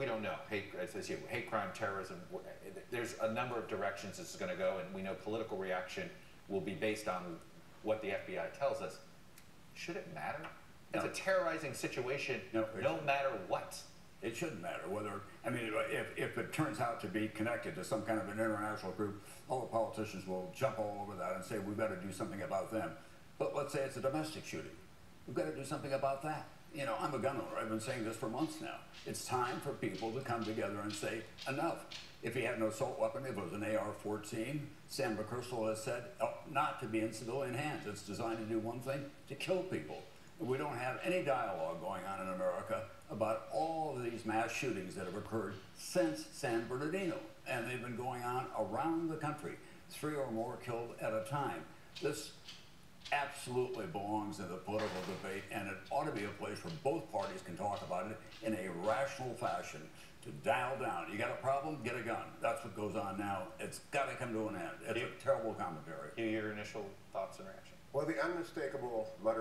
we don't know. Hate, as I say, hate crime, terrorism, there's a number of directions this is gonna go, and we know political reaction will be based on what the FBI tells us. Should it matter? It's a terrorizing situation, No, no matter what. It shouldn't matter whether, I mean, if, if it turns out to be connected to some kind of an international group, all the politicians will jump all over that and say, we've got to do something about them. But let's say it's a domestic shooting. We've got to do something about that. You know, I'm a gun owner. I've been saying this for months now. It's time for people to come together and say, enough. If he had an assault weapon, if it was an AR-14, Stan McChrystal has said, oh, not to be in civilian hands. It's designed to do one thing, to kill people. We don't have any dialogue going on in America about all of these mass shootings that have occurred since San Bernardino. And they've been going on around the country, three or more killed at a time. This absolutely belongs in the political debate, and it ought to be a place where both parties can talk about it in a rational fashion to dial down. You got a problem? Get a gun. That's what goes on now. It's got to come to an end. It's a terrible commentary. Your initial thoughts and reaction? Well, the unmistakable muttering